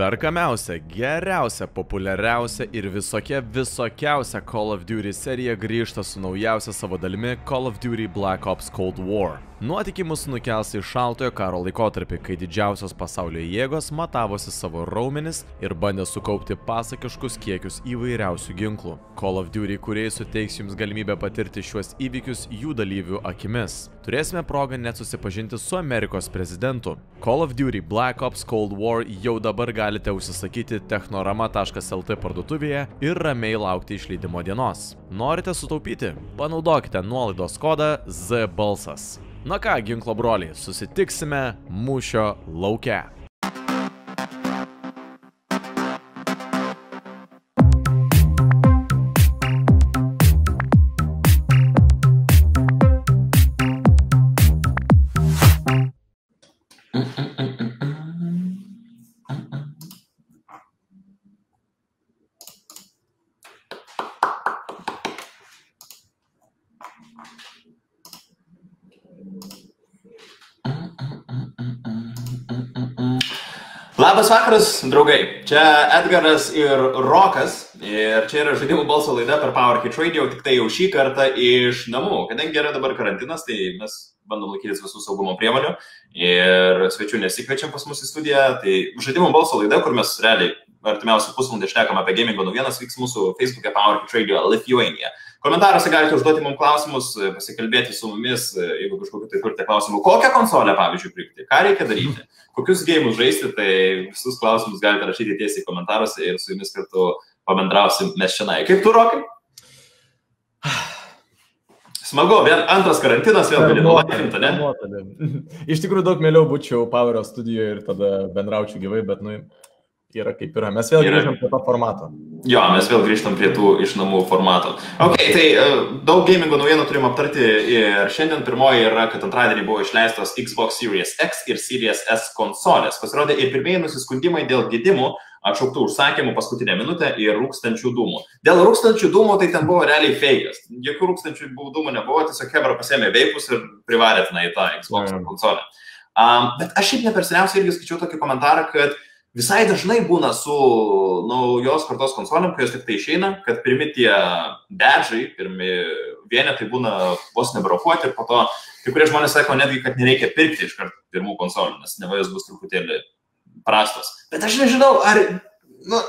Perkamiausia, geriausia, populiariausia ir visokia visokiausia Call of Duty serija grįžta su naujausia savo dalimi Call of Duty Black Ops Cold War. Nuotykiai mus nukels į šaltojo karo laikotarpį, kai didžiausios pasaulio jėgos matavosi savo raumenis ir bandė sukaupti pasakiškus kiekius įvairiausių ginklų. Call of Duty kuriai suteiks jums galimybę patirti šiuos įvykius jų dalyvių akimis. Turėsime progą net susipažinti su Amerikos prezidentu. Call of Duty Black Ops Cold War jau dabar galite užsisakyti technorama.lt parduotuvėje ir ramiai laukti išleidimo dienos. Norite sutaupyti? Panaudokite nuolaidos kodą ZBalsas. Na ką, ginklo broliai, susitiksime mūšio lauke. Labas vakaras, draugai. Čia Edgaras ir Rokas. Ir čia yra žaidimų balso laida per PowerKit Radio, tik tai jau šį kartą iš namų. Kadangi yra dabar karantinas, tai mes bandom laikytis visų saugumo priemonių. Ir svečių nesikviečiam pas mus į studiją. Tai žaidimų balso laida, kur mes realiai artimiausią pusvalandį šnekam apie gamingo naujienas, vyks mūsų Facebook'e PowerKit Radio Lithuania. Komentaruose galite užduoti mums klausimus, pasikalbėti su mumis, jeigu kažkokiu tai turite klausimų. Kokią konsolę, pavyzdžiui, pirkti, ką reikia daryti, kokius gėjimus žaisti, tai visus klausimus galite rašyti tiesiai komentaruose ir su jumis kartu pabendrausim mes šiandien. Kaip tu, Rokai? Smagu, vėl antras karantinas, vėl gali nuolatinti, ne? Iš tikrųjų daug mieliau būčiau Powerio studijoje ir tada bendraučiau gyvai, bet, nu, yra kaip yra. Mes vėl grįžtam prie to formato. Jo, mes vėl grįžtam prie tų iš namų formato. Ok, tai uh, daug gamingo naujienų turim aptarti ir šiandien pirmoji yra, kad antradienį buvo išleistos Xbox Series X ir Series S konsolės. Pasirodė ir pirmieji nusiskundimai dėl gedimų, atšauktų užsakymų paskutinę minutę ir rūkstančių dūmų. Dėl rūkstančių dūmų tai ten buvo realiai feikas. Jokių rūkstančių dūmų nebuvo, tiesiog Hebra pasėmė veipus ir privarė tenai tą Xbox mm. konsolę. Um, bet aš šiaip neperseniausiai irgi skaičiau tokį komentarą, kad uh, visai dažnai būna su naujos kartos konsolėm, kai jos tik tai išeina, kad pirmi tie bedžai, pirmi vienetai būna vos nebrokuoti ir po to kai kurie žmonės sako netgi, kad nereikia pirkti iš karto pirmų konsolių, nes neva jos bus truputėlį prastos. Bet aš nežinau, ar, nu,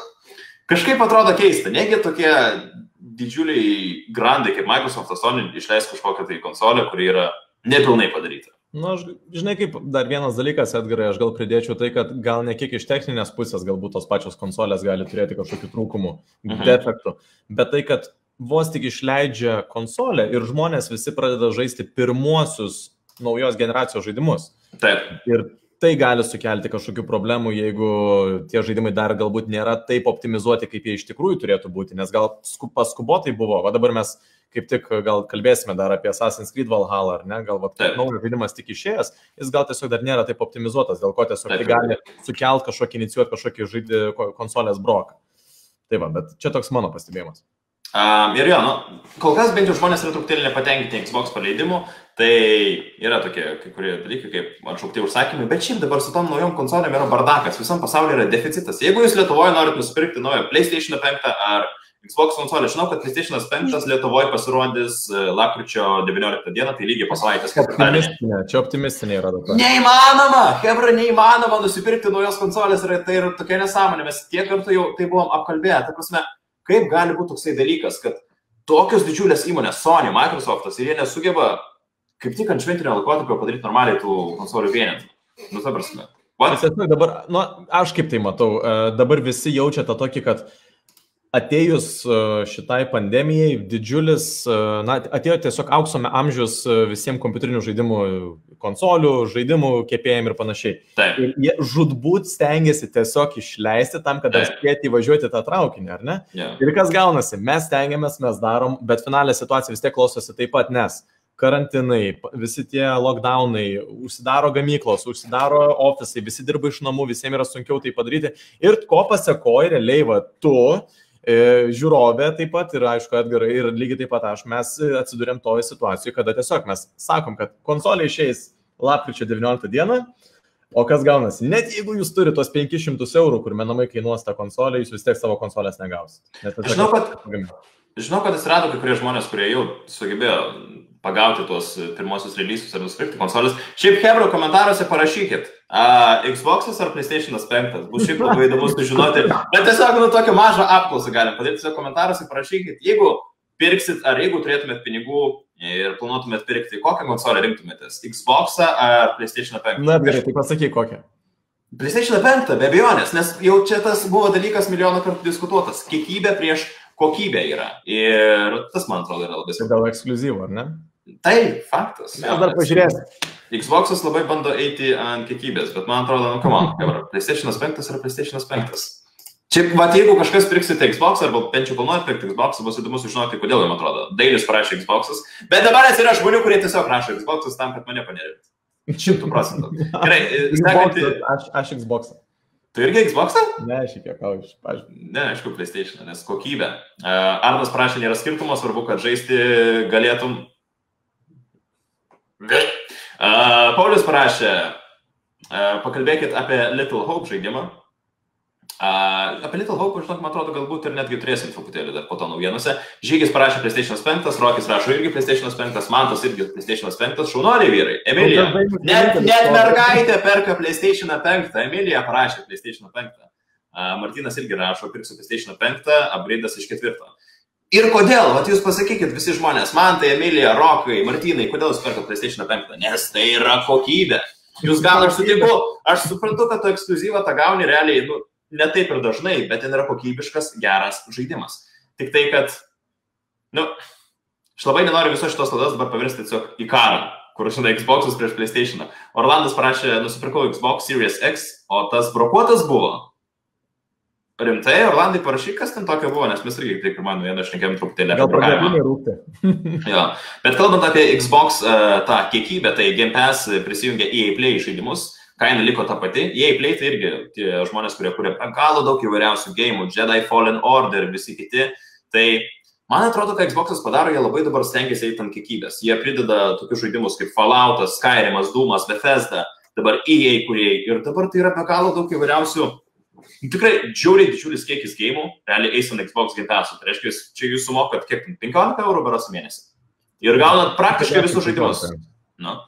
kažkaip atrodo keista, negi tokie didžiuliai grandai kaip Microsoft, Sony išleis kažkokią tai konsolę, kuri yra nepilnai padaryta. Na, nu, aš, žinai, kaip dar vienas dalykas, Edgarai, aš gal pridėčiau tai, kad gal ne kiek iš techninės pusės galbūt tos pačios konsolės gali turėti kažkokių trūkumų, mhm. defektų, bet tai, kad vos tik išleidžia konsolę ir žmonės visi pradeda žaisti pirmuosius naujos generacijos žaidimus. Taip. Ir tai gali sukelti kažkokių problemų, jeigu tie žaidimai dar galbūt nėra taip optimizuoti, kaip jie iš tikrųjų turėtų būti, nes gal paskubotai buvo, o dabar mes kaip tik gal kalbėsime dar apie Assassin's Creed Valhalla, ar ne, gal naujas žaidimas tik išėjęs, jis gal tiesiog dar nėra taip optimizuotas, dėl ko tiesiog tai gali sukelt kažkokį, inicijuoti kažkokį žaidį konsolės broką. Tai va, bet čia toks mano pastebėjimas. Um, ir jo, nu, kol kas bent jau žmonės yra truputėlį nepatenkinti Xbox paleidimu, tai yra tokie kai kurie dalykai, kaip atšaukti užsakymai, bet šiaip dabar su tom naujom konsolėm yra bardakas, visam pasaulyje yra deficitas. Jeigu jūs Lietuvoje norit nusipirkti naują PlayStation 5 ar Xbox konsolė. Žinau, kad PlayStation 5 Lietuvoje pasirodys e, lapkričio 19 dieną, tai lygiai po savaitės. Optimistinė, čia optimistinė yra dabar. Neįmanoma, Hebra, neįmanoma nusipirkti naujos konsolės ir tai yra tokia nesąmonė. Mes tiek kartų jau tai buvom apkalbėję. Ta prasme, kaip gali būti toksai dalykas, kad tokios didžiulės įmonės, Sony, Microsoftas, ir jie nesugeba kaip tik ant šventinio laikotarpio padaryti normaliai tų konsolių vienetų. Nu, ta prasme. Dabar, nu, aš kaip tai matau, e, dabar visi jaučia tą tokį, kad atėjus e, šitai pandemijai, didžiulis, e, na, atėjo tiesiog aukso amžius e, visiems kompiuterinių žaidimų, konsolių, žaidimų kėpėjim ir panašiai. Taip. Ir jie žudbūt stengiasi tiesiog išleisti tam, kad spėti įvažiuoti tą traukinį, ar ne? Yeah. Ir kas gaunasi, mes stengiamės, mes darom, bet finalė situacija vis tiek klostosi taip pat, nes karantinai, visi tie lockdownai, užsidaro gamyklos, užsidaro ofisai, visi dirba iš namų, visiems yra sunkiau tai padaryti. Ir ko pasiekoja realiai, va, tu, žiūrovė taip pat ir aišku, Edgarai ir lygiai taip pat aš, mes atsidurėm toje situacijoje, kada tiesiog mes sakom, kad konsolė išeis lapkričio 19 dieną, O kas gaunasi? Net jeigu jūs turite tos 500 eurų, kur menamai kainuos tą konsolę, jūs vis tiek savo konsolės negausit. Žinau, kad, žinau, kad atsirado kai kurie žmonės, kurie jau sugebėjo pagauti tuos pirmosius releasus ar nusipirkti konsolės. Šiaip, Hebro, komentaruose parašykit, uh, Xbox ar PlayStation 5. Bus šiaip labai įdomu sužinoti. Bet tiesiog, nu, tokią mažą apklausą galim padaryti. Tiesiog komentaruose parašykit, jeigu pirksit ar jeigu turėtumėt pinigų ir planuotumėt pirkti, kokią konsolę rinktumėtės? Xbox ar PlayStation 5? Na, gerai, tai pasakyk kokią. PlayStation 5, be abejonės, nes jau čia tas buvo dalykas milijoną kartų diskutuotas. Kiekybė prieš kokybę yra. Ir tas, man atrodo, yra labai svarbu. Tai dėl ekskluzyvų, ar ne? Tai faktas. Mes dar pažiūrėsim. Xbox'as labai bando eiti ant kiekybės, bet man atrodo, nu, kam man, PlayStation 5 yra PlayStation 5. Čia, va, jeigu kažkas pirksite Xbox arba bent jau planuojate pirkti Xbox, bus įdomu sužinoti, kodėl jums atrodo. Dailis parašė Xbox'as, bet dabar yra žmonių, kurie tiesiog rašo Xbox'as tam, kad mane panervintų. Šimtų procentų. Gerai, sekantį. Aš, aš Xbox'ą. Tu irgi Xbox'ą? Ne, šiek tiek, aš, aš. Ne, aišku, PlayStation, nes kokybė. Uh, Arnas prašė, nėra skirtumo, svarbu, kad žaisti galėtum. Uh, Paulius parašė, uh, pakalbėkit apie Little Hope žaidimą. Uh, apie Little Hope, žinok, man atrodo, galbūt ir netgi turėsim truputėlį dar po to naujienose. Žygis parašė PlayStation 5, Rokis rašo irgi PlayStation 5, Mantas irgi PlayStation 5, šaunuoliai vyrai. Emilija. Net, net mergaitė perka PlayStation 5, Emilija parašė PlayStation 5. Uh, Martinas irgi rašo, pirksiu PlayStation 5, upgrade'as iš ketvirto. Ir kodėl, vat jūs pasakykit visi žmonės, man tai Emilija, Rokai, Martinai, kodėl jūs perkat PlayStation 5? Nes tai yra kokybė. Jūs gal aš sutinku, aš suprantu, kad tu ekskluzyvą tą gauni realiai, nu, ne taip ir dažnai, bet ten yra kokybiškas, geras žaidimas. Tik tai, kad, nu, aš labai nenoriu visos šitos laidos dabar pavirsti tiesiog į karą, kur žinai Xbox'us prieš PlayStation. Orlandas parašė, nusipirkau Xbox Series X, o tas brokuotas buvo. Rimtai, Orlandai parašyk, kas ten tokio buvo, nes mes irgi tik ir man vieną šnekėjom truputėlį apie programą. jo. Bet kalbant apie Xbox uh, tą kiekybę, tai Game Pass prisijungia EA Play žaidimus kaina liko ta pati. Jei play tai irgi tie žmonės, kurie kuria be galo daug įvairiausių gėjimų, Jedi Fallen Order ir visi kiti, tai man atrodo, kad Xbox'as padaro, jie labai dabar stengiasi eiti ant kiekybės. Jie prideda tokius žaidimus kaip Falloutas, Skyrimas, Dūmas, Bethesda, dabar EA kuriejai ir dabar tai yra be galo daug įvairiausių Tikrai džiauriai didžiulis kiekis gėjimų, realiai eis ant Xbox Game Pass. Tai reiškia, čia jūs sumokat kiek? 15 eurų beras mėnesį. Ir gaunat praktiškai visus žaidimus. Nu.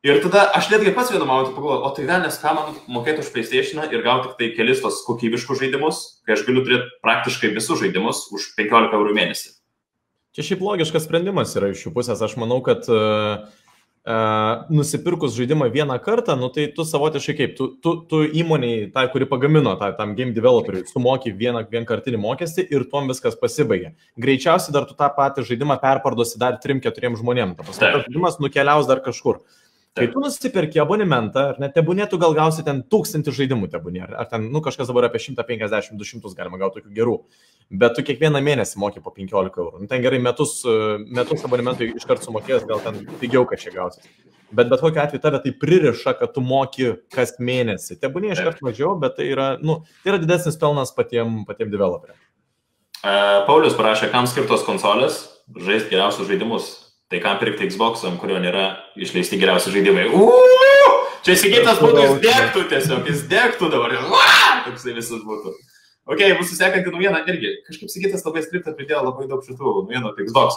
Ir tada aš netgi pats vieną momentą pagalvojau, o tai velnės, ką man mokėti už PlayStation ir gauti tik tai kelis tos kokybiškus žaidimus, kai aš galiu turėti praktiškai visus žaidimus už 15 eurų mėnesį. Čia šiaip logiškas sprendimas yra iš jų pusės. Aš manau, kad uh, uh, nusipirkus žaidimą vieną kartą, nu, tai tu savotiškai kaip, tu, tu, tu įmoniai, tai, kuri pagamino, tai, tam game developeriui, sumoki vieną vienkartinį mokestį ir tuom viskas pasibaigia. Greičiausiai dar tu tą patį žaidimą perparduosi dar 3-4 žmonėms. Tas žaidimas nukeliaus dar kažkur. Kai tu nusipirki abonementą, ar net tebūnėtų gal gausi ten tūkstantį žaidimų tebūnė, ar ten, nu, kažkas dabar apie 150-200 galima gauti tokių gerų, bet tu kiekvieną mėnesį moki po 15 eurų. Nu, ten gerai, metus, metus abonementui iškart sumokės, gal ten pigiau kažkiek gausi. Bet bet kokiu atveju tave tai pririša, kad tu moki kas mėnesį. Tebūnė iškart mažiau, bet tai yra, nu, tai yra didesnis pelnas patiem, patiem developeriam. Uh, Paulius parašė, kam skirtos konsolės, žaisti geriausius žaidimus. Tai kam pirkti Xbox, ant kurio nėra išleisti geriausi žaidimai. Uuu! Čia įsigytas būtų, jis dėktų tiesiog, jis dėktų dabar. Toksai visas būtų. Ok, mūsų sekanti naujiena irgi. Kažkaip Sigitas labai skriptą pridėjo labai daug šitų naujienų apie Xbox.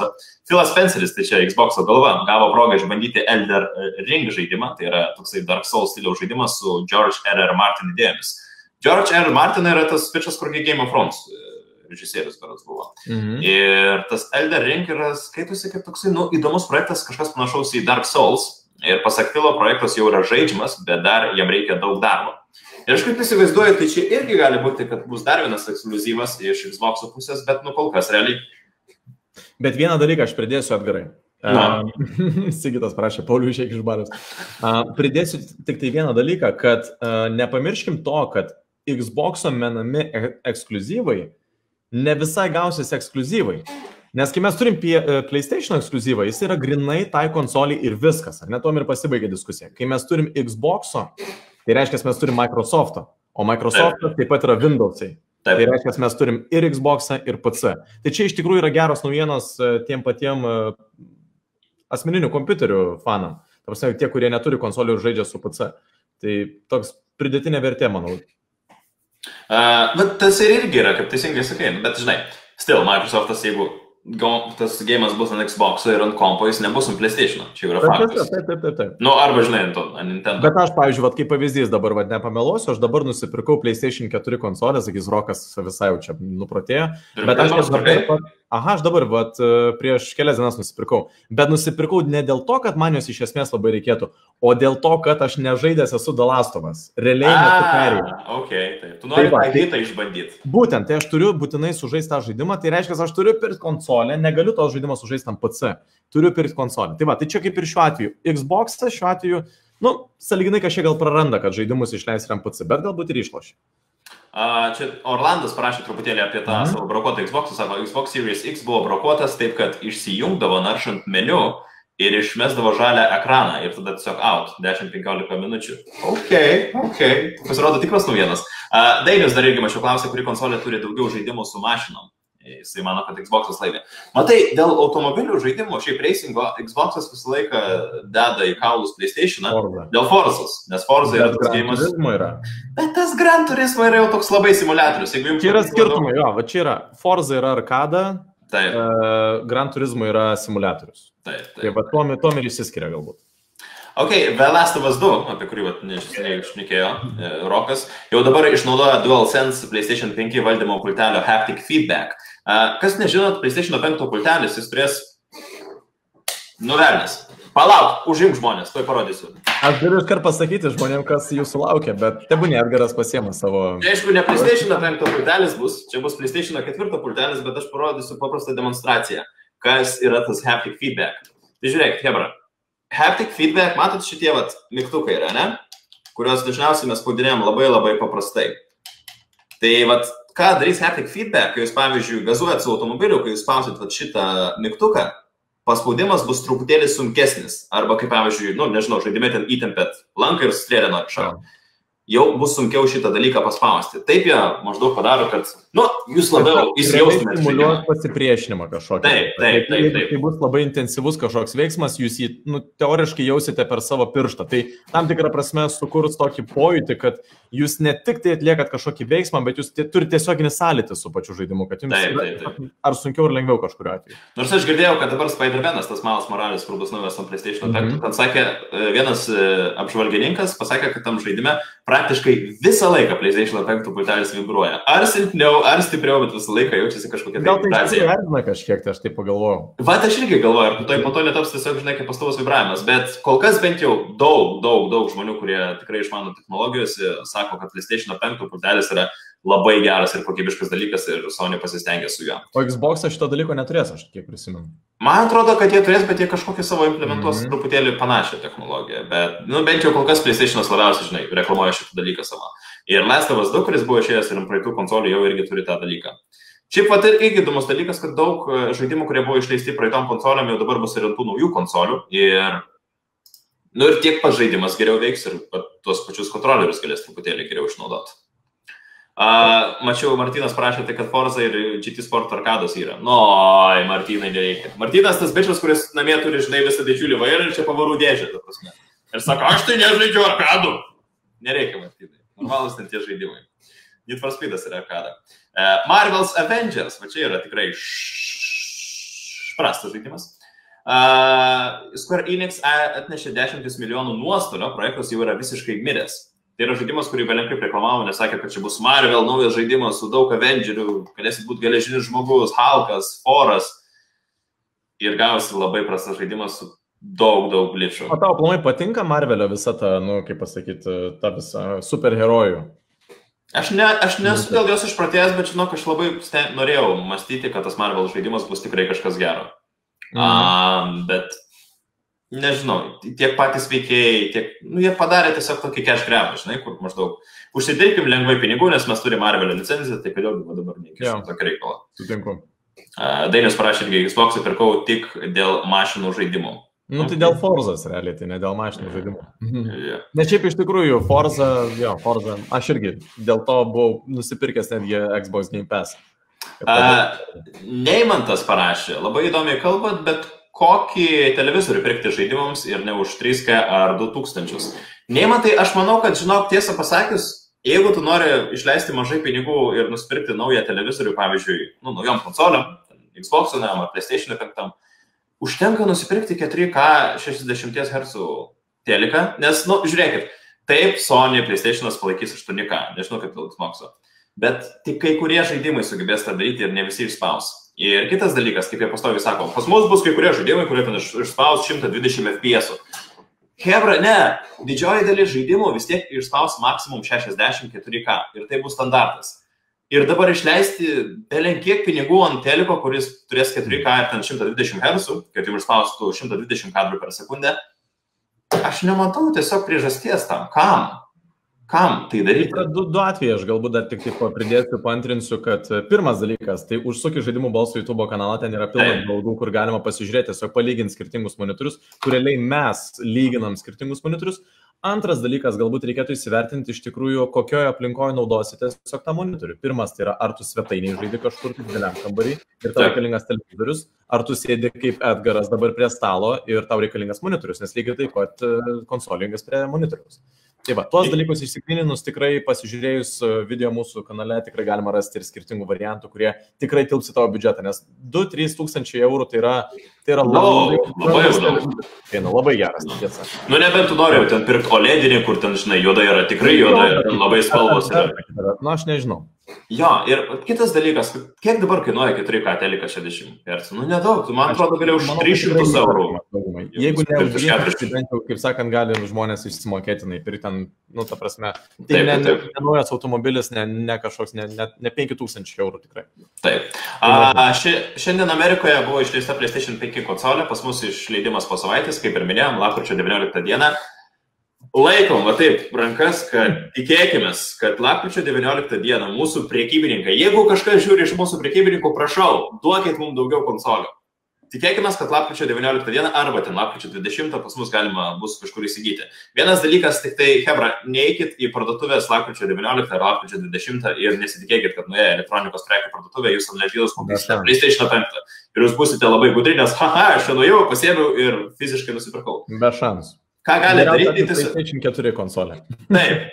Phil Spenceris, tai čia Xbox galva, gavo progą išbandyti Elder Ring žaidimą, tai yra toksai Dark Souls stiliaus žaidimas su George R. R. Martin idėjomis. George R. Martin yra tas pičas, kurgi Game of Thrones režisierius beras buvo. Mhm. Ir tas Elder Ring yra skaitosi kaip toksai, nu, įdomus projektas, kažkas panašaus į Dark Souls. Ir pasak Filo, projektas jau yra žaidžiamas, bet dar jam reikia daug darbo. Ir aš kaip įsivaizduoju, tai čia irgi gali būti, kad bus dar vienas ekskluzyvas iš Xbox pusės, bet nu kol kas realiai. Bet vieną dalyką aš pridėsiu atgarai. Uh, Sigitas prašė, Paulių išėk iš baras. Uh, pridėsiu tik tai vieną dalyką, kad nepamirškim to, kad Xbox menami ekskluzyvai ne visai gausis ekskluzyvai. Nes kai mes turim uh, PlayStation ekskluzyvą, jis yra grinai tai konsoliai ir viskas, ar ne tom ir pasibaigia diskusija. Kai mes turim Xbox'o, tai reiškia, mes turim Microsoft'o, o Microsoft'as taip pat yra Windows'ai. Taip. Tai reiškia, mes turim ir Xbox'ą, ir PC. Tai čia iš tikrųjų yra geros naujienos uh, tiem patiem uh, asmeninių kompiuterių fanam. Ta prasme, tie, kurie neturi konsolių ir žaidžia su PC. Tai toks pridėtinė vertė, manau. Uh, bet tas ir irgi yra, kaip teisingai sakai, nu, bet žinai, still Microsoftas, jeigu tas gėjimas bus ant Xbox ir ant kompo, jis nebus ant PlayStation, čia yra Taip, taip, faktas. taip, taip, taip, taip. Nu, arba žinai, ant, to- ant Nintendo. Bet aš, pavyzdžiui, vat, kaip pavyzdys dabar, vad nepameluosiu, aš dabar nusipirkau PlayStation 4 konsolę, sakys Rokas visai jau čia nuprotėjo. Bet aš dabar aha, aš dabar, vat, e, prieš kelias dienas nusipirkau. Bet nusipirkau ne dėl to, kad man jos iš esmės labai reikėtų, o dėl to, kad aš nežaidęs esu Dalastovas. Realiai nesu perėjęs. Ah, ok, taip. Tu nori Tai va, tą tai- hitą išbandyti. Būtent, tai aš turiu būtinai sužaisti tą žaidimą, tai reiškia, aš turiu pirkti konsolę, negaliu to žaidimo sužaisti ant PC, turiu pirkti konsolę. Tai va, tai čia kaip ir šiuo atveju. Xbox šiuo atveju, nu, saliginai kažkiek gal praranda, kad žaidimus išleis ir ant PC, bet galbūt ir išlošia. Čia Orlandas parašė truputėlį apie tą Mhm. savo brokuotą Xbox, sako, Xbox Series X buvo brokuotas taip, kad išsijungdavo naršant meniu ir išmesdavo žalę ekraną ir tada tiesiog out 10-15 minučių. Ok, ok, pasirodo tikras naujienas. Dainius dar irgi mačiau klausė, kuri konsolė turi daugiau žaidimų su mašinom. Jisai mano, kad Xbox'as laimė. Matai, dėl automobilių žaidimų, šiaip racingo, Xbox'as visą laiką deda į kaulus PlayStation. Forza. Dėl Forzos, nes Forza yra Gran gėjimas. Yra. Bet tas Gran Turismo yra jau toks labai simulatorius. Čia yra skirtumai, jo, va čia yra. Forza yra arkada, Taip, uh, Gran Turismo yra simulatorius. taip, Tai taip. va, tuom, tuom ir išsiskiria galbūt. Ok, Velastovas 2, apie kurį nežinai išnekėjo e, Rokas, jau dabar išnaudoja DualSense PlayStation 5 valdymo pultelio haptic feedback. Kas nežinot, PlayStation 5 pultelis jis turės nuvelnės. Palauk, užimk žmonės, tuoj parodysiu. Aš galiu iškart pasakyti žmonėms, kas jūsų laukia, bet tebūnė Edgaras pasiema savo... Tai aišku, ne PlayStation 5 pultelis bus, čia bus PlayStation 4 pultelis, bet aš parodysiu paprastą demonstraciją, kas yra tas haptic feedback. Tai žiūrėk, Hebra, haptic feedback, matot šitie vat mygtukai yra, ne? Kuriuos dažniausiai mes spaudinėjom labai labai paprastai. Tai vat, ką darys haptic feedback, kai jūs, pavyzdžiui, gazuojat su automobiliu, kai jūs spausit šitą mygtuką, paspaudimas bus truputėlį sunkesnis. Arba kaip, pavyzdžiui, nu, nežinau, žaidime ten įtempėt lanką ir strėlę nori šaudyti jau bus sunkiau šitą dalyką paspausti. Taip jie maždaug padaro, kad, nu, jūs labiau įsijaustumėte. simuliuos pasipriešinimą kažkokį. Taip, taip, taip, taip. Tai bus labai intensyvus kažkoks veiksmas, jūs jį nu, teoriškai jausite per savo pirštą. Tai tam tikrą prasme sukurs tokį pojūtį, kad jūs ne tik tai atliekat kažkokį veiksmą, bet jūs turite tiesioginį sąlytį su pačiu žaidimu, kad jums Taip, taip, taip. ar sunkiau ar lengviau kažkuriu atveju. Nors aš girdėjau, kad dabar Spider-Man'as, tas Malas Morales, kur bus naujas ant PlayStation 5, Mhm. ten sakė, e, vienas e, apžvalgininkas pasakė, kad tam žaidime praktiškai visą laiką PlayStation 5 pultelis vibruoja. Ar silpniau, ar stipriau, bet visą laiką jaučiasi kažkokia Gal tai vibracija. tikrųjų erzina kažkiek, tai aš taip pagalvojau. Va, aš irgi galvoju, ar to, po to netaps tiesiog, žinai, kaip pastovus vibravimas, bet kol kas bent jau daug, daug, daug žmonių, kurie tikrai išmano technologijos, e, sako, kad PlayStation 5 pultelis yra labai geras ir kokybiškas dalykas ir Sony pasistengė su juo. O Xbox šito dalyko neturės, aš kiek prisimenu. Man atrodo, kad jie turės, bet jie kažkokį savo implementuos mm. -hmm. truputėlį panašią technologiją, bet, nu, bent jau kol kas PlayStation'as labiausiai, žinai, reklamuoja šitą dalyką savo. Ir Last of Us 2, kuris buvo išėjęs ir praeitų konsolių, jau irgi turi tą dalyką. Šiaip pat ir irgi įdomus dalykas, kad daug e, žaidimų, kurie buvo išleisti praeitom konsoliam, jau dabar bus ir ant tų naujų konsolių. Ir, nu, ir tiek pats žaidimas geriau veiks ir tuos pačius kontrolerius galės truputėlį geriau išnaudoti. Uh, mačiau, Martinas prašė, tai kad Forza ir GT Sport arkados yra. Nu, oi, Martinai nereikia. Martinas tas bičias, kuris namie turi, žinai, visą didžiulį vairą ir čia pavarų dėžę, ta prasme. Ir sako, aš tai nežaidžiu arkadų. Nereikia, Martinai. Normalus ten tie žaidimai. Need for Speedas yra arkada. Uh, Marvel's Avengers, va čia yra tikrai prastas žaidimas. Uh, Square Enix atnešė dešimtis milijonų nuostolio, projektas jau yra visiškai miręs. Tai yra žaidimas, kurį Belenkai reklamavo, nes sakė, kad čia bus Marvel, naujas žaidimas su daug Avengerių, galėsit būti geležinis žmogus, Hulkas, Foras. Ir gausi labai prastas žaidimas su daug, daug glitchų. O tau planai patinka Marvelio visa ta, nu, kaip pasakyti, ta visa superherojų? Aš, ne, aš nesu dėl jos išpratėjęs, bet žinok, aš labai sten, norėjau mąstyti, kad tas Marvel žaidimas bus tikrai kažkas gero. Mhm. Um, bet nežinau, tiek patys veikėjai, tiek, nu, jie padarė tiesiog tokį cash grab, žinai, kur maždaug užsidirbkim lengvai pinigų, nes mes turime Marvelio licenciją, tai kodėl dabar neįkišim tokį reikalą. Sutinku. Dainis parašė irgi, Xbox pirkau tik dėl mašinų žaidimų. Nu, tai dėl Forzas realiai, tai ne dėl mašinų žaidimų. Mhm. Yeah. Ne šiaip iš tikrųjų, Forza, jo, Forza, aš irgi dėl to buvau nusipirkęs netgi Xbox Game Pass. Uh, Neimantas parašė, labai įdomiai kalbat, bet kokį televizorių pirkti žaidimams ir ne už 3K ar 2000. Neimantai, aš manau, kad, žinok, tiesą pasakius, jeigu tu nori išleisti mažai pinigų ir nusipirkti naują televizorių, pavyzdžiui, nu, naujom konsoliam, Xbox ar PlayStation 5, užtenka nusipirkti 4K 60 Hz teleką, nes, nu, žiūrėkit, taip, Sony PlayStation'as palaikys 8K, nežinau kaip Xbox'o, bet tik kai kurie žaidimai sugebės tą daryti ir ne visi išspaus. Ir kitas dalykas, kaip jie pastoviai sako, pas mus bus kai kurie žaidimai, kurie ten išspaus 120 FPS. -ų. Hebra, ne, didžioji dalis žaidimų vis tiek išspaus maksimum 64K ir tai bus standartas. Ir dabar išleisti belenkiek pinigų ant teliko, kuris turės 4K ir ten 120 Hz, kad jau išspaustų 120 kadrų per sekundę, aš nematau tiesiog priežasties tam. Kam? Kam tai daryti? Du, du atvejai, aš galbūt dar tik taip pridėsiu, pantrinsiu, kad e, pirmas dalykas, tai užsukį žaidimų balsų YouTube kanalą, ten yra pilna blogų, kur galima pasižiūrėti, tiesiog palyginti skirtingus monitorius, kur realiai mes lyginam skirtingus monitorius. Antras dalykas, galbūt reikėtų įsivertinti iš tikrųjų, kokioje aplinkoje naudosite tiesiog tą monitorių. Pirmas tai yra, ar tu svetainiai žaidži kažkur dideliam kambarį ir tau reikalingas televizorius, ar tu sėdi kaip Edgaras dabar prie stalo ir tau reikalingas monitorius, nes lygiai taip pat e, konsolingas prie monitoriaus. Tai va, tuos dalykus išsigryninus tikrai pasižiūrėjus e, video mūsų kanale tikrai galima rasti ir skirtingų variantų, kurie tikrai tilps į tavo biudžetą, nes 2-3 tūkstančiai eurų tai yra, tai yra labai, labai, labai, tai, labai geras, tiesa. Nu, nebent tu nori ten pirkti OLEDinį, kur ten, žinai, juoda yra tikrai juoda, labai spalvos yra. Na, nu, aš nežinau. Jo, ir kitas dalykas, kiek dabar kainuoja 4K telika 60 Hz? Nu, nedaug, tu man atrodo gali už 300 eurų. Jeigu ne už 400, tai bent jau, kaip sakant, gali žmonės išsimokėtinai pirkti ten, nu, ta prasme, tai taip, ne, taip. ne, ne naujas automobilis, ne, ne kažkoks, ne, ne, ne 5000 eurų tikrai. Taip. A, ši, šiandien Amerikoje buvo išleista PlayStation 5 konsolė, pas mus išleidimas po savaitės, kaip ir minėjom, lapkričio 19 dieną laikom, va taip, rankas, kad tikėkime, kad lapkričio 19 dieną mūsų priekybininkai, jeigu kažkas žiūri iš mūsų priekybininkų, prašau, duokit mums daugiau konsolių. Tikėkime, kad lapkričio 19 dieną arba ten lapkričio 20 pas mus galima bus kažkur įsigyti. Vienas dalykas, tik tai, Hebra, neikit į parduotuvės lapkričio 19 ar lapkričio 20 ir nesitikėkit, kad nuėję elektronikos prekių parduotuvę jūs analizės pamatysite PlayStation 5. Ir jūs busite labai gudri, nes, haha, aš čia nuėjau, pasėmiau ir fiziškai nusipirkau. Be šansų. Ką gali daryti? PlayStation 4 konsolė. Taip.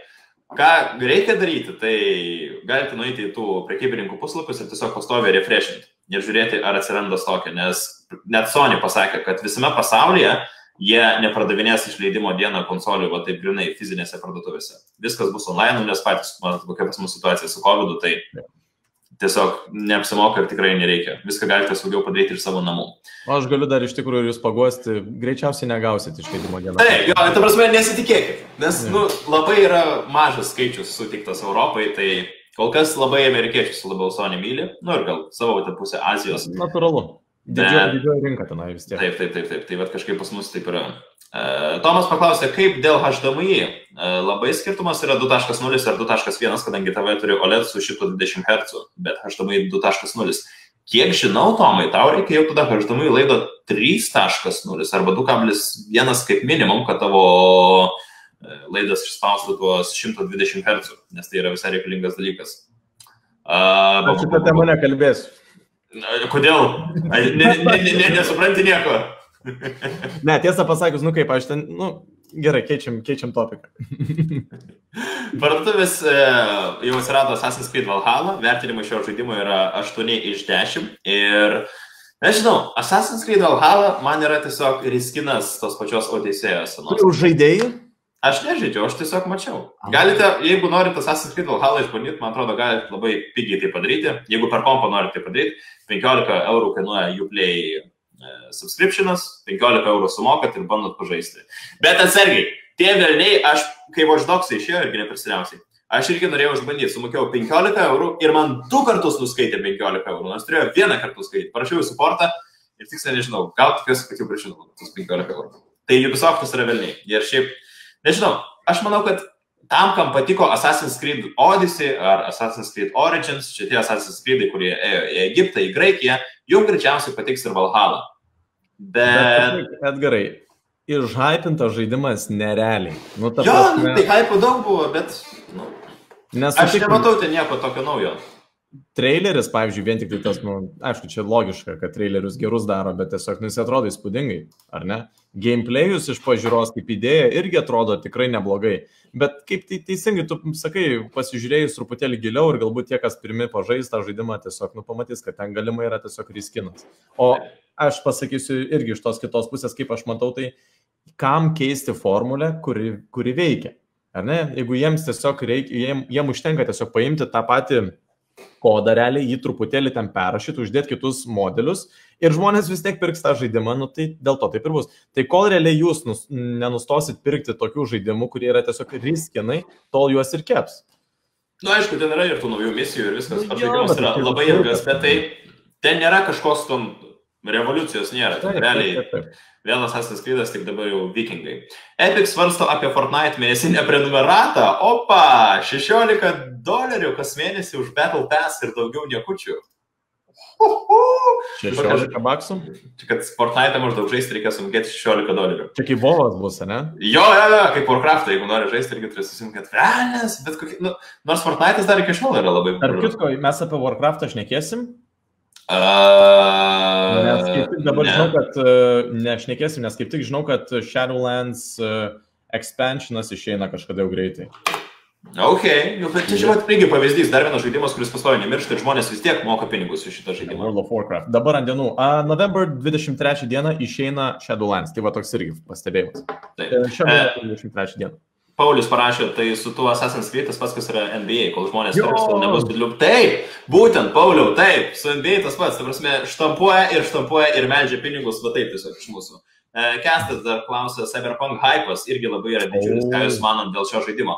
Ką reikia daryti, tai galite nueiti į tų prekybininkų puslapius ir tiesiog pastoviai refreshinti ir žiūrėti, ar atsiranda stokė, nes net Sony pasakė, kad visame pasaulyje jie nepardavinės išleidimo dieną konsolių, va taip grinai fizinėse parduotuvėse. Viskas bus online, nes patys, matot, kokia pas mus situacija su COVID, tai tiesiog neapsimoka ir tikrai nereikia. Viską galite saugiau padaryti iš savo namų. O aš galiu dar iš tikrųjų jūs paguosti, greičiausiai negausit išleidimo dieną. Taip, jo, ta prasme, nesitikėkit, nes nu, labai yra mažas skaičius sutiktas Europai, tai kol kas labai amerikiečius labiau Sony myli, nu ir gal savo pusę Azijos. Natūralu. Didžioji, didžioji rinka tenai vis tiek. Taip, taip, taip, taip, tai bet kažkaip pas mus taip yra. Tomas paklausė, kaip dėl HDMI labai skirtumas yra 2.0 ar 2.1, kadangi TV turi OLED su 120 Hz, bet HDMI 2.0. Kiek žinau, Tomai, tau reikia jau tada HDMI laido 3.0 arba 2.1 kaip minimum, kad tavo laidas išspaustų tuos 120 Hz, nes tai yra visai reikalingas dalykas. Aš šitą temą nekalbėsiu. Kodėl? Ne, ne, ne, ne, nesupranti nieko. Ne, tiesą pasakius, nu kaip aš ten, nu, gerai, keičiam, keičiam topiką. Parduotuvės e, jau atsirado Assassin's Creed Valhalla, vertinimai šio žaidimo yra 8 iš 10 ir, nežinau, Assassin's Creed Valhalla man yra tiesiog riskinas tos pačios Odisėjos. Tu jau žaidėjai? Aš nežaidžiau, aš tiesiog mačiau. Galite, jeigu norite Assassin's Creed Valhalla išbandyti, man atrodo, galite labai pigiai tai padaryti. Jeigu per kompą norite tai padaryti, 15 eurų kainuoja Uplay E, subscriptionas, 15 eurų sumokat ir bandot pažaisti. Bet atsargiai, tie velniai, aš kai Watchdogs išėjo irgi neprisiriausiai. Aš irgi norėjau išbandyti, sumokėjau 15 eurų ir man du kartus nuskaitė 15 eurų, nors turėjau vieną kartą skaityti. Parašiau į supportą ir tiksliai nežinau, gal tikiuosi, kad jau prašinau tos 15 eurų. Tai Ubisoftas yra velniai. Ir šiaip, nežinau, aš manau, kad tam, kam patiko Assassin's Creed Odyssey ar Assassin's Creed Origins, šitie Assassin's Creed, kurie ėjo į Egiptą, į Graikiją, jums greičiausiai patiks ir Valhalla. Bet... bet Edgarai, išhypintas žaidimas nerealiai. Nu, jo, prasme... tai hypo daug buvo, bet... Nu, Nesutikime. aš nematau ten nieko tokio naujo. Traileris, pavyzdžiui, vien tik tai tas, nu, aišku, čia logiška, kad trailerius gerus daro, bet tiesiog, nu, jis atrodo įspūdingai, ar ne? Gameplayus iš pažiūros kaip idėja irgi atrodo tikrai neblogai, bet kaip tai teisingai tu sakai, pasižiūrėjus truputėlį giliau ir galbūt tie, kas pirmi pažais tą žaidimą, tiesiog, nu, pamatys, kad ten galimai yra tiesiog riskinas. O aš pasakysiu irgi iš tos kitos pusės, kaip aš matau, tai kam keisti formulę, kuri, kuri veikia. Ar ne? Jeigu jiems tiesiog reikia, jiem, jiem užtenka tiesiog paimti tą patį kodą realiai, jį truputėlį ten perrašyti, uždėti kitus modelius ir žmonės vis tiek pirks tą žaidimą, nu, tai dėl to taip ir bus. Tai kol realiai jūs nus, nenustosit pirkti tokių žaidimų, kurie yra tiesiog riskinai, tol juos ir keps. Na, nu, aišku, ten yra ir tų naujų misijų ir viskas, pats žaidimas yra labai ilgas, bet tai ten nėra kažkoks tom revoliucijos nėra. Taip, realiai vienas Assassin's Creed, tik dabar jau vikingai. Epic svarsto apie Fortnite mėnesinę prenumeratą. Opa, 16 dolerių kas mėnesį už Battle Pass ir daugiau niekučių. 16 baksų? Čia kad Fortnite maždaug žaisti reikia sumokėti 16 dolerių. Čia kaip Vovas bus, ne? Jo, jo, jo, kaip Warcraft, jeigu nori žaisti, irgi turi susimokėti. Velnes, bet kokį, nu, nors Fortnite'as dar iki šiol yra labai. Ar kitko, mes apie Warcraft'ą šnekėsim? Uh, nes kaip tik dabar ne. žinau, kad uh, nešnekėsim, nes kaip tik žinau, kad Shadowlands uh, expansionas išeina kažkada jau greitai. Ok, jau, bet čia žinot, irgi pavyzdys, dar vienas žaidimas, kuris pastoviai nemiršta ir žmonės vis tiek moka pinigus už šitą žaidimą. World of Warcraft. Dabar ant dienų. Uh, November 23 dieną išeina Shadowlands, tai va toks irgi pastebėjimas. Taip. Shadowlands 23 dieną. Paulius parašė, tai su tuo Assassin's Creed tas pats, kas yra NBA, kol žmonės tarpsta, nebus bidliuk. Taip, būtent, Pauliau, taip, su NBA tas pats, ta prasme, štampuoja ir štampuoja ir melžia pinigus, va taip tiesiog iš mūsų. E, Kestas dar klausė, Cyberpunk hypas irgi labai yra didžiulis, ką jūs manot dėl šio žaidimo.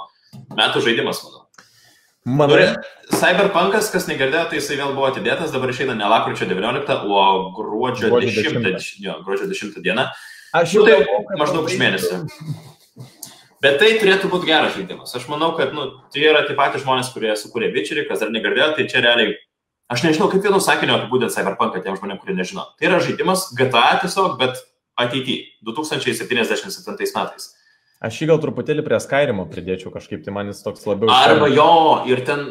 Metų žaidimas, manau. Manau. Cyberpunkas, kas negirdėjo, tai jisai vėl buvo atidėtas, dabar išeina ne lapkričio 19, o gruodžio, gruodžio 10, 10. Jo, gruodžio 10 dieną. Aš jau nu, tai maždaug už mėnesį. Bet tai turėtų būti geras žaidimas. Aš manau, kad nu, tai yra tie patys žmonės, kurie sukūrė Witcherį, kas dar negirdėjo, tai čia realiai, aš nežinau, kaip vienu sakiniu apibūdinti Cyberpunką tiem žmonėm, kurie nežino. Tai yra žaidimas GTA tiesiog, bet ateityje, 2077 metais. Aš jį gal truputėlį prie Skyrimo pridėčiau kažkaip, tai man jis toks labiau. Arba jo, ir ten,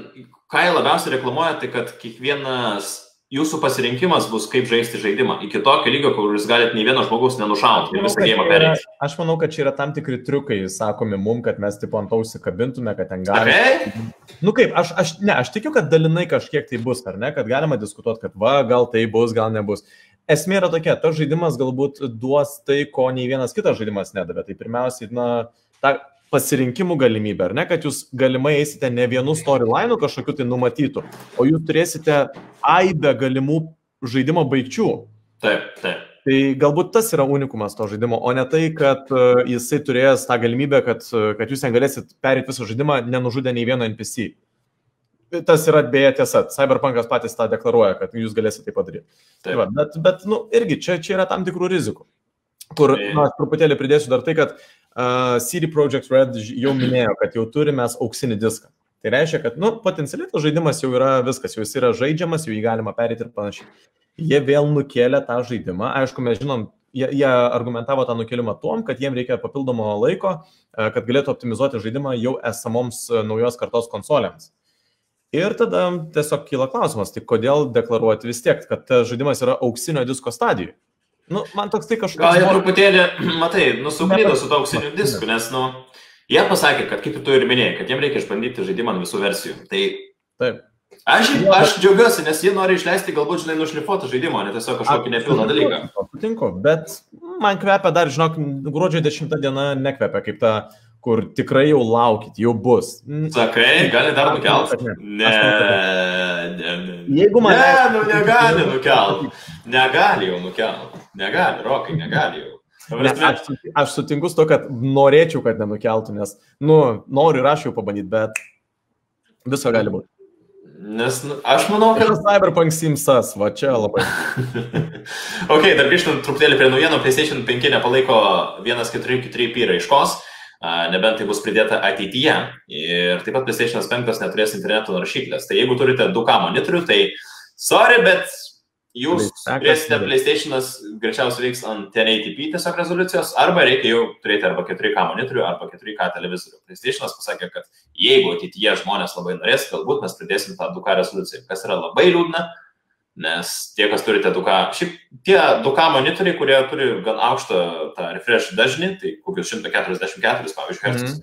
ką jie labiausiai reklamuoja, tai kad kiekvienas jūsų pasirinkimas bus, kaip žaisti žaidimą. Iki tokio lygio, kur jūs galite nei vieno žmogaus nenušauti ir visą gėjimą pereiti. Aš manau, kad čia yra tam tikri triukai, sakomi mum, kad mes tipo ant ausį kabintume, kad ten galime. Okay. Nu kaip, aš, aš, ne, aš tikiu, kad dalinai kažkiek tai bus, ar ne, kad galima diskutuoti, kad va, gal tai bus, gal nebus. Esmė yra tokia, tas žaidimas galbūt duos tai, ko nei vienas kitas žaidimas nedavė. Tai pirmiausiai, na, ta pasirinkimų galimybę, ar ne, kad jūs galimai eisite ne vienu storyline kažkokiu tai numatytu, o jūs turėsite aibę galimų žaidimo baigčių. Taip, taip. Tai galbūt tas yra unikumas to žaidimo, o ne tai, kad uh, jisai turės tą galimybę, kad, uh, kad jūs ten galėsit perėti visą žaidimą, nenužudę nei vieno NPC. Tas yra beje tiesa. Cyberpunkas patys tą deklaruoja, kad jūs galėsite tai padaryti. Tai va, bet, bet nu, irgi čia, čia yra tam tikrų rizikų. Kur, na, aš truputėlį pridėsiu dar tai, kad uh, CD Projekt Red jau minėjo, kad jau turime auksinį diską. Tai reiškia, kad, nu, potencialiai tas žaidimas jau yra viskas, jau jis yra žaidžiamas, jau jį galima perėti ir panašiai. Jie vėl nukėlė tą žaidimą. Aišku, mes žinom, jie, jie argumentavo tą nukelimą tuom, kad jiems reikia papildomo laiko, kad galėtų optimizuoti žaidimą jau esamoms naujos kartos konsolėms. Ir tada tiesiog kyla klausimas, tai kodėl deklaruoti vis tiek, kad žaidimas yra auksinio disko stadijoje? Nu, man toks tai kažkoks. Gal jie truputėlį, matai, nusuklydo su to auksiniu disku, nes, nu, jie pasakė, kad kaip ir tu ir minėjai, kad jiems reikia išbandyti žaidimą ant visų versijų. Tai Taip. Aš, aš džiaugiuosi, nes jie nori išleisti galbūt, žinai, nušlifuotą žaidimą, ne tiesiog kažkokį nepilną dalyką. Sutinku, bet man kvepia dar, žinok, gruodžio 10 diena nekvepia kaip ta kur tikrai jau laukit, jau bus. Sakai, gali dar nukelt? Ne, ne, ne. Jeigu man... Ne, nu negali nukelt. Negali jau nukelt. Negali, rokai, negali jau. Ne, aš, aš sutinku su to, kad norėčiau, kad nenukeltų, nes, nu, noriu ir aš jau pabandyti, bet viso gali būti. Nes nu, aš manau, kad... Cyberpunk Simsas, va čia labai. ok, dar grįžtant truputėlį prie naujienų, PlayStation 5 nepalaiko 1.4.3 raiškos nebent tai bus pridėta ateityje. Ir taip pat PlayStation 5 neturės interneto naršyklės. Tai jeigu turite 2K monitorių, tai sorry, bet jūs turėsite PlayStation'as greičiausiai veiks ant 1080p tiesiog rezoliucijos, arba reikia jau turėti arba 4K monitorių, arba 4K televizorių. PlayStation'as pasakė, kad jeigu ateityje žmonės labai norės, galbūt mes pridėsim tą 2K rezoliuciją, kas yra labai liūdna, nes tie, kas turite 2K, šiaip tie 2K monitoriai, kurie turi gan aukštą tą refresh dažnį, tai kokius 144, pavyzdžiui, Hz, Mhm.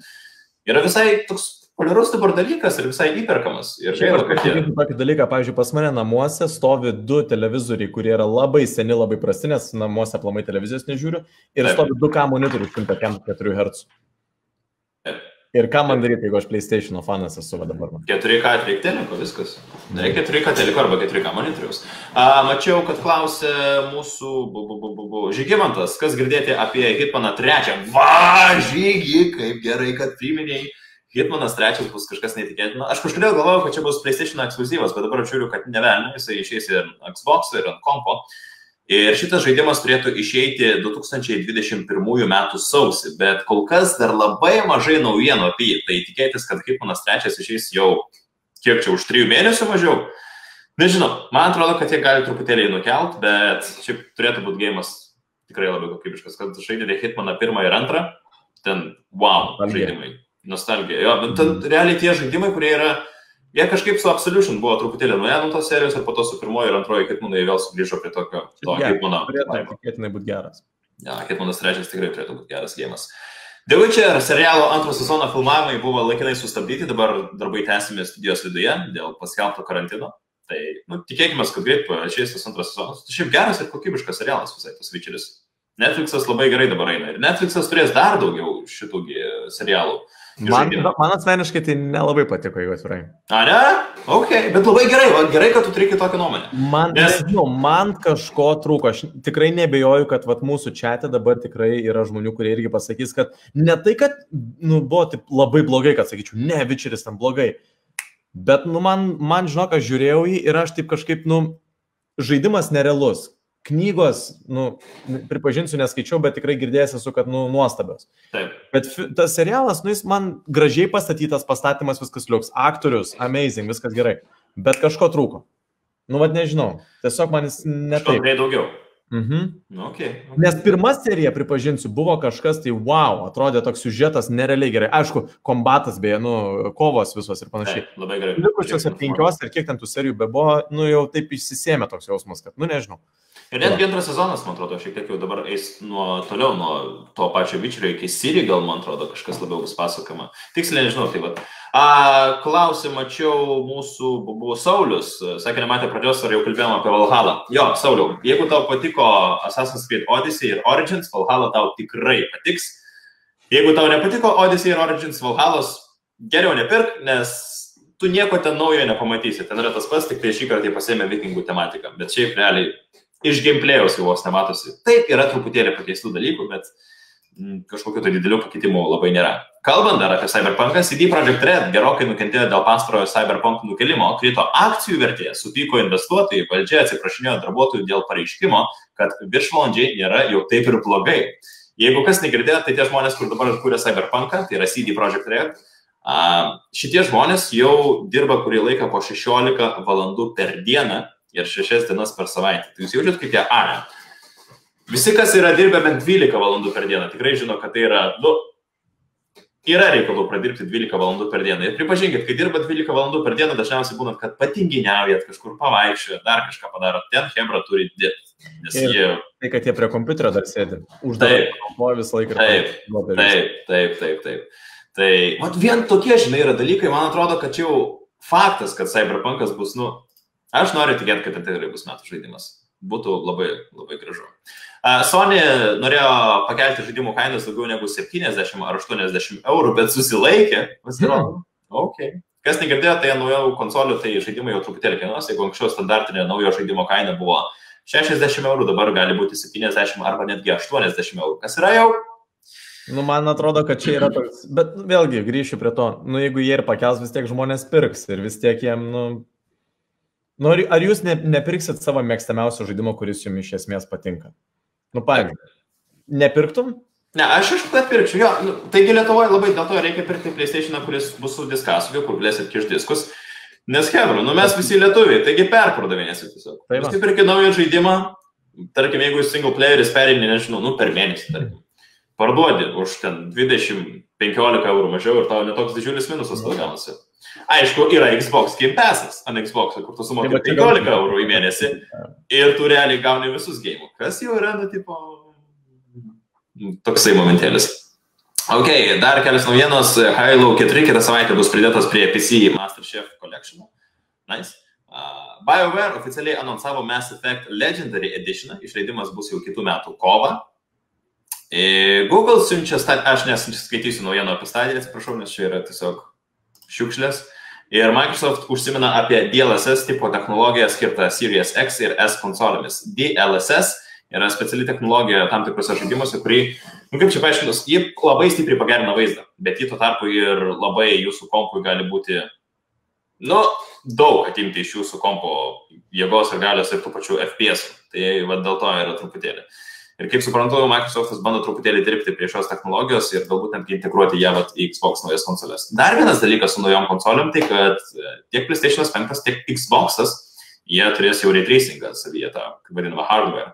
yra visai toks populiarus dabar dalykas ir visai įperkamas. Ir gaila, kad jie... tokį dalyką, pavyzdžiui, pas mane namuose stovi du televizoriai, kurie yra labai seni, labai prasti, nes namuose plamai televizijos nežiūriu, ir Taip. stovi 2K monitorius 104 Hz. Ir ką man daryti, jeigu aš PlayStation fanas esu dabar? Man? 4K atveik teliko, viskas. Nereikia 4K teliko arba 4K monitoriaus. A, mačiau, kad klausė mūsų bu, bu, bu, bu, bu, Žygimantas, kas girdėti apie Hitmaną trečią. Va, žygi, kaip gerai, kad priminėjai. Hitmanas trečias bus kažkas neįtikėtina. Aš kažkodėl galvojau, kad čia bus PlayStation ekskluzyvas, bet dabar žiūriu, kad ne velnė, jisai išeis ir Xbox, ir ant kompo. Ir šitas žaidimas turėtų išeiti 2021 m. sausį, bet kol kas dar labai mažai naujienų apie jį. Tai tikėtis, kad Hitmanas trečias išeis jau kiek čia už trijų mėnesių mažiau. Nežinau, man atrodo, kad jie gali truputėlį nukelt, bet šiaip turėtų būti gėjimas tikrai labai kokybiškas, kad žaidėte Hitmaną pirmą ir antrą, ten wow, Nostalgija. žaidimai. Nostalgija. Jo, bet ten realiai tie žaidimai, kurie yra, jie kažkaip su Absolution buvo truputėlį nuėję nuo tos serijos ir po to su pirmoji ir antroji Hitmanai vėl sugrįžo prie tokio to vibe. tikėtinai būti geras. Ja, Hitmanas trečias tikrai turėtų būti geras gėjimas. The Witcher serialo antro sezono filmavimai buvo laikinai sustabdyti, dabar darbai tęsimi studijos viduje dėl paskelbto karantino. Tai, nu, tikėkime, kad greit išeis tas antras sezonas. Tai šiaip geras ir kokybiškas serialas visai tas Witcheris. Netflixas labai gerai dabar eina ir Netflixas turės dar daugiau šitų serialų. ir Man, žaidimų. man asmeniškai tai nelabai patiko, jeigu atvirai. A, ne? Ok, bet labai gerai, va, gerai, kad tu turi kitokią nuomonę. Man, Nes- nežinau, man kažko trūko. Aš tikrai nebejoju, kad vat, mūsų čia dabar tikrai yra žmonių, kurie irgi pasakys, kad ne tai, kad nu, buvo taip labai blogai, kad sakyčiau, ne, Vičeris ten blogai. Bet nu, man, man žinok, aš žiūrėjau jį ir aš taip kažkaip, nu, žaidimas nerealus. Knygos, nu, pripažinsiu, neskaičiau, bet tikrai girdėjęs esu, kad, nu, nuostabios. Taip. Bet tas serialas, nu, jis man gražiai pastatytas, pastatymas, viskas liuks, aktorius, amazing, viskas gerai. Bet kažko trūko. Nu, vad nežinau. Tiesiog man jis ne taip. Štai daugiau. Mhm. Nu, okay. Nes pirma serija, pripažinsiu, buvo kažkas tai wow, atrodė toks siužetas nerealiai gerai. Aišku, kombatas, beje, nu, kovos visos ir panašiai. Taip, labai gerai. Likusiuose penkios ir kiek ten tų serijų be buvo, nu jau taip išsisėmė toks jausmas, kad, nu nežinau. Ir netgi antras sezonas, man atrodo, šiek tiek jau dabar eis nuo toliau, nuo to pačio Vičerio iki Siri, gal man atrodo, kažkas labiau bus pasakoma. Tiksliai nežinau, tai vad. A, klausį mačiau mūsų buvo Saulis, sakė, nematė pradžios, ar jau kalbėjome apie Valhalla. Jo, Sauliau, jeigu tau patiko Assassin's Creed Odyssey ir Origins, Valhalla tau tikrai patiks. Jeigu tau nepatiko Odyssey ir Origins Valhallos, geriau nepirk, nes tu nieko ten naujo nepamatysi. Ten yra tas pats, tik tai šį kartą pasėmė vikingų tematiką. Bet šiaip realiai iš gameplayaus jau vos nematosi. Taip, yra truputėlį pakeistų dalykų, bet mm, kažkokių tai didelių pakeitimų labai nėra. Kalbant dar apie Cyberpunką, CD Projekt Red gerokai nukentėjo dėl pastarojo Cyberpunk nukelimo, krito akcijų vertė, supyko investuotojai, valdžia atsiprašinėjo darbuotojų dėl pareiškimo, kad viršvalandžiai nėra jau taip ir blogai. Jeigu kas negirdėjo, tai tie žmonės, kur dabar kūrė Cyberpunką, tai yra CD Projekt Red, šitie žmonės jau dirba kurį laiką po 16 valandų per dieną ir 6 dienas per savaitę. Tai jūs jaučiat, kaip jie aria. Visi, kas yra dirbę bent 12 valandų per dieną, tikrai žino, kad tai yra, nu, yra reikalų pradirbti 12 valandų per dieną. Ir pripažinkit, kai dirbat 12 valandų per dieną, dažniausiai būna, kad patinginiaujat, kažkur pavaikščiojat, dar kažką padarot, ten Hebra turi dirbti. Nes Ir- jie, Tai, kad jie prie kompiuterio dar sėdi. Uždarai kompo visą laiką. Taip, viską. Taip, taip, taip, taip. Tai, mat, vien tokie, žinai, yra dalykai, man atrodo, kad jau faktas, kad Cyberpunkas bus, nu, aš noriu tikėti, kad tai tikrai bus metų žaidimas. Būtų labai, labai gražu. Sony norėjo pakelti žaidimų kainas daugiau negu 70 ar 80 eurų, bet susilaikė. Pasirodo. Okay. Kas negirdėjo, tai naujų konsolių, tai žaidimai jau truputėlį kainuos. Jeigu anksčiau standartinė naujo žaidimo kaina buvo 60 eurų, dabar gali būti 70 arba netgi 80 eurų. Kas yra jau Nu, man atrodo, kad čia yra toks, bet vėlgi grįšiu prie to, nu, jeigu jie ir pakels, vis tiek žmonės pirks ir vis tiek jiem, nu, nu ar, ar jūs ne, nepirksit savo mėgstamiausio žaidimo, kuris jums iš esmės patinka? Nu, pavyzdžiui, nepirktum? Ne, aš aišku, kad pirkčiau. Jo, nu, taigi Lietuvoje labai dėl to reikia pirkti PlayStation, kuris bus su diskasviu, kur galėsit kiš diskus. Nes Hebra, nu mes visi lietuviai, taigi perpardavinėsi tiesiog. Tai va. Jūs nusipirki naują žaidimą, tarkim, jeigu single playeris perinė, nežinau, nu per mėnesį, tarkim. Parduodi už ten 20-15 eurų mažiau ir tau netoks didžiulis minusas tau gaunasi. Aišku, yra Xbox Game Passas ant Xbox, kur tu sumoki Tai va, čia gal- 15 eurų į mėnesį ir tu realiai gauni visus gėjimų. Kas jau yra, nu, tipo, toksai momentėlis. Ok, dar kelias naujienos. Halo 4 kitą savaitę bus pridėtas prie PC MasterChef Collection. Nice. Uh, BioWare oficialiai anonsavo Mass Effect Legendary Edition. Išleidimas bus jau kitų metų kovą. E, Google siunčia, sta- aš neskaitysiu naujienų apie stadiją, atsiprašau, nes čia yra tiesiog šiukšlės. Ir Microsoft užsimena apie DLSS tipo technologiją skirtą Series X ir S konsolėmis. DLSS yra speciali technologija tam tikrose žaidimuose, kurį, nu kaip čia paaiškinus, ji labai stipriai pagerina vaizdą, bet ji tuo tarpu ir labai jūsų kompui gali būti, nu, daug atimti iš jūsų kompo jėgos ir galios ir tų pačių FPS. Tai va, dėl to yra truputėlį. Ir kaip suprantu, Microsoftas bando truputėlį dirbti prie šios technologijos ir galbūt netgi integruoti ją vat, į Xbox naujas konsoles. Dar vienas dalykas su naujom konsolėm, tai kad e, tiek PlayStation 5, tiek Xbox'as, jie turės jau retracingą savyje, tą, kaip vadinamą hardware.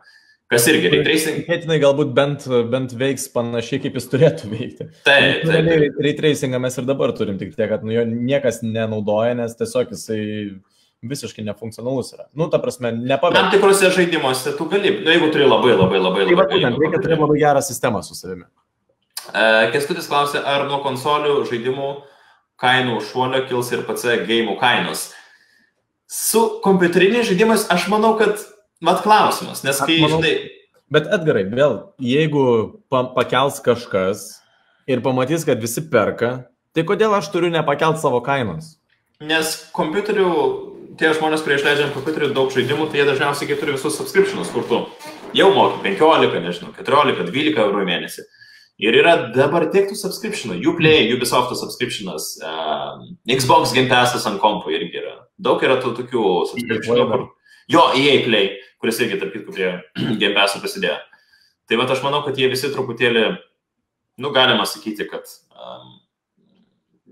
Kas irgi retracing. Tikėtinai galbūt bent, bent veiks panašiai, kaip jis turėtų veikti. Taip, taip, taip. Retracingą mes ir dabar turim, tik tiek, kad nu, jo niekas nenaudoja, nes tiesiog jisai visiškai nefunkcionalus yra. Nu, ta prasme, Tam nepaveikia. tikrose žaidimuose tu gali, nu, jeigu turi labai labai labai Tai labai. va, būtent, reikia turėti labai gerą sistemą su savimi. E, Kestutis klausė, ar nuo konsolių žaidimų kainų šuolio kils ir PC gėjimų kainos. Su kompiuteriniais žaidimais aš manau, kad, mat klausimas, nes kai, manau- žinai, Bet Edgarai, vėl, jeigu pa pakels kažkas ir pamatys, kad visi perka, tai kodėl aš turiu nepakelt savo kainos? nes kompiuterių, tie žmonės, kurie išleidžia ant kompiuterių daug žaidimų, tai jie dažniausiai turi visus subscriptionus, kur tu jau moki 15, nežinau, 14, 12 eurų į mėnesį. Ir yra dabar tiek tų subscriptionų, Uplay, Ubisoft subscriptionas, um, Xbox Game Passas ant kompo irgi yra. Daug yra tų tokių subscriptionų, kur... Jo, EA Play, kuris irgi, tarp kitko, prie Game Passų prisidėjo. Tai va, aš manau, kad jie visi truputėlį, nu, galima sakyti, kad um,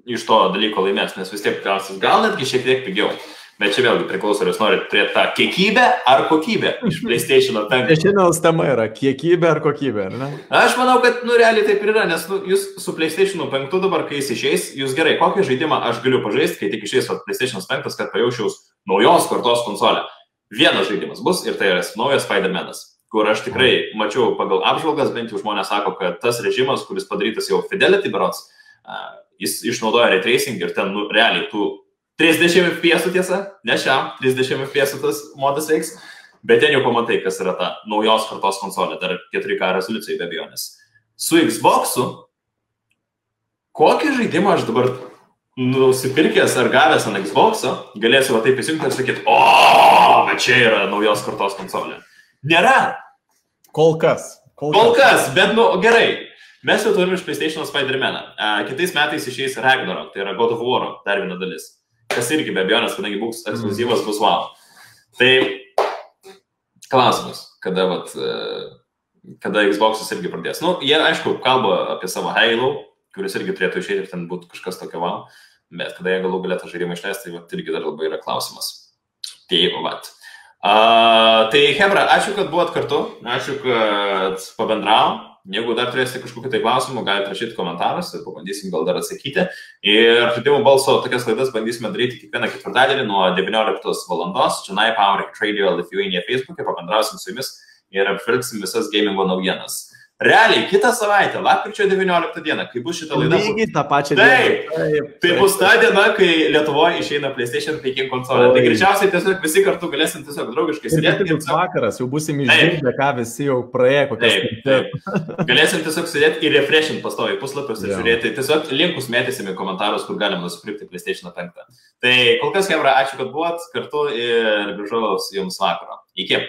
iš to dalyko laimės, nes vis tiek gausis gal netgi šiek tiek pigiau. Bet čia vėlgi priklauso, ar jūs norite turėti tą kiekybę ar kokybę iš PlayStation 5. Tai šiandienos tema yra kiekybė ar kokybė, ar ne? Aš manau, kad, nu, realiai taip ir yra, nes nu, jūs su PlayStation 5 dabar, kai jis išeis, jūs gerai, kokį žaidimą aš galiu pažaisti, kai tik išeis PlayStation 5, kad pajaučiaus naujos kartos konsolę. Vienas žaidimas bus ir tai yra naujas Spider-Man'as, kur aš tikrai mačiau pagal apžvalgas, bent jau žmonės sako, kad tas režimas, kuris padarytas jau Fidelity berots, a, jis išnaudoja ray tracing ir ten, nu, realiai tų 30 FPS tiesa, ne šiam, 30 FPS tas modas veiks, bet ten jau pamatai, kas yra ta naujos kartos konsolė, dar 4K rezoliucijai be abejonės. Su Xbox'u, kokį žaidimą aš dabar nusipirkęs ar gavęs ant Xbox'o, galėsiu va taip įsijungti ir sakyti, o, bet čia yra naujos kartos konsolė. Nėra. Kol kas. Kol, Kol kas, bet, nu, gerai. Mes jau turime iš PlayStation Spider-Man'ą. Kitais metais išeis Ragnarok, tai yra God of War, dar viena dalis. Kas irgi be abejonės, kadangi bus ekskluzyvas, bus wow. Tai klausimas, kada, vat, e, kada Xbox'as irgi pradės. Nu, jie, aišku, kalba apie savo Halo, kuris irgi turėtų išėti ir ten būtų kažkas tokio wow. Bet kada jie galų galėtų žaidimą išleisti, tai vat, irgi dar labai yra klausimas. Tai, vat. Uh, tai, Hebra, ačiū, kad buvot kartu, ačiū, kad pabendravom. Jeigu dar turėsite kažkokiu tai klausimu, galite rašyti komentaruose, pabandysim gal dar atsakyti. Ir žaidimų balso tokias laidas bandysime daryti kiekvieną ketvirtadienį nuo 19 val. Čia Nai Power Radio Lithuania Facebook'e, pabendrausim su jumis ir apžvelgsim visas gamingo naujienas. Realiai, kitą savaitę, lapkričio 19 dieną, kai bus šita laida. Lygiai tą pačią Taip. Taip. Tai bus ta diena, kai Lietuvoje išeina PlayStation 5 konsolė. Tai greičiausiai tiesiog visi kartu galėsim tiesiog draugiškai sėdėti. tai bus vakaras, jau busim išgirdę, ką visi jau praėjo, Taip, taip. Galėsim tiesiog sėdėti ir refreshint pastoviai puslapius ir žiūrėti. Tiesiog linkus mėtysim į komentarus, kur galima nusipirkti PlayStation 5. Tai kol kas, Hebra, ačiū, kad buvot kartu ir gražaus jums vakaro. Iki.